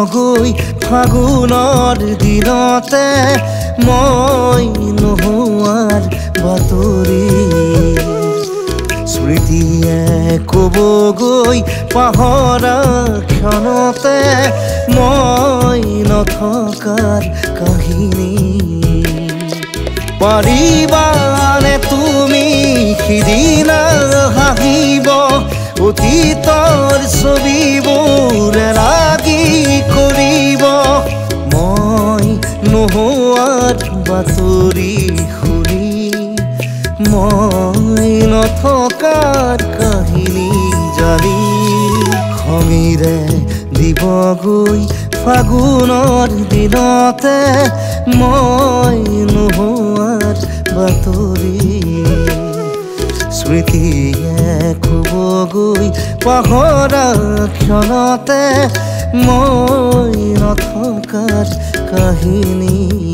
দিবগৈ ফাগুনৰ দিনতে মই নোহোৱাৰ বাতৰি। স্মৃতিয়ে ক'বগৈ পাহৰা ক্ষণতে মই নথকাৰ কাহিনী। পাৰিবানে তুমি সিদিনা হাঁহিব অতীতৰ ছবিবোৰ বাতৰি শুনি মই নথকাৰ কাহিনী জানি খঙিৰে দিবগৈ ফাগুনৰ দিনতে মই নোহোৱাৰ বাতৰি। স্মৃতিয়ে ক'বগৈ পাহৰা ক্ষণতে মই নথকাৰ কাহিনী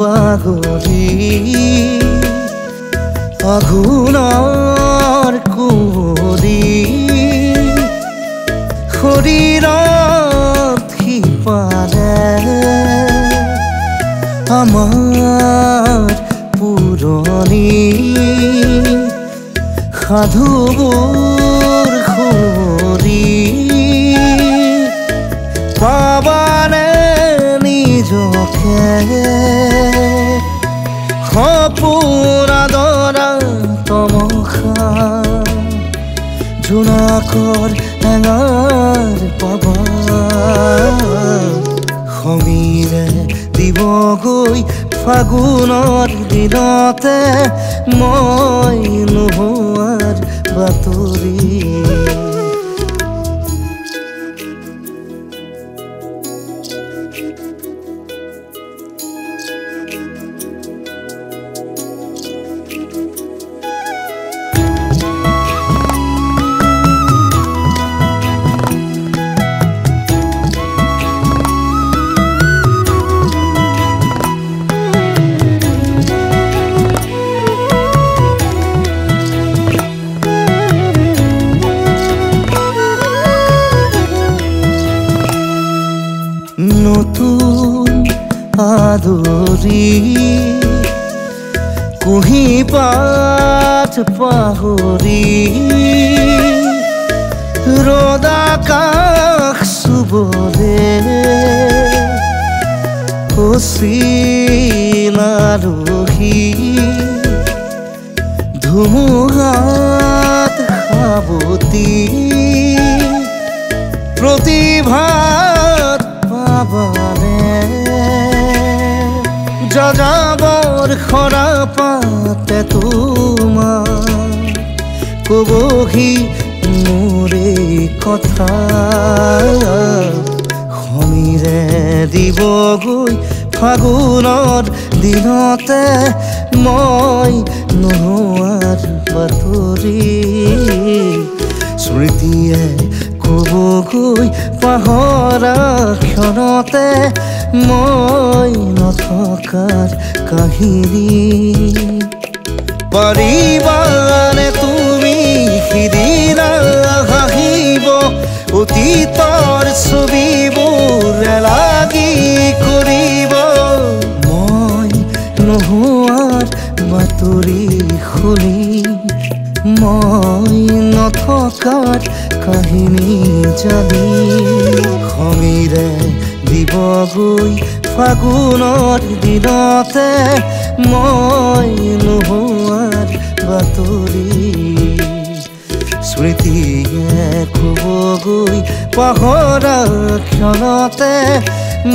বাগৰি আঘোণৰ কুঁৱৰী শৰীৰত সিপাৰে আমাৰ পুৰণি সাধুবোৰ জোনাকৰ এঙাৰ পাবা সমীৰে দিবগৈ ফাগুনৰ দিনতে মই নোহোৱাৰ বাতৰি আদৰি কুঁহি পাত কাক ৰদাকাশ চুবৰে সচিনাৰহী ধুমুহাত সাৱতী প্ৰতিভা যাযাবৰ খৰা পাতে তোমাৰ। কবহি মোৰে কথা। সমীৰে দিবগৈ ফাগুনৰ দিনতে মই নোহোৱাৰ বাতৰি। স্মৃতিয়ে ক'বগৈ পাহৰা ক্ষণতে মই নথকাৰ কাহিনী। পাৰিবানে তুমি সিদিনা হাঁহিব অতীতৰ ছবিবোৰ লাগি কৰিব। মই নোহোৱাৰ বাতৰি শুনি মই নথকাৰ কাহিনী জানি। সমীৰে দিবগৈ ফাগুনৰ দিনতে মই নোহোৱাৰ বাতৰি। স্মৃতিয়ে ক'বগৈ পাহৰা ক্ষণতে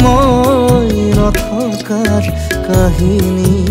মই নথকাৰ কাহিনী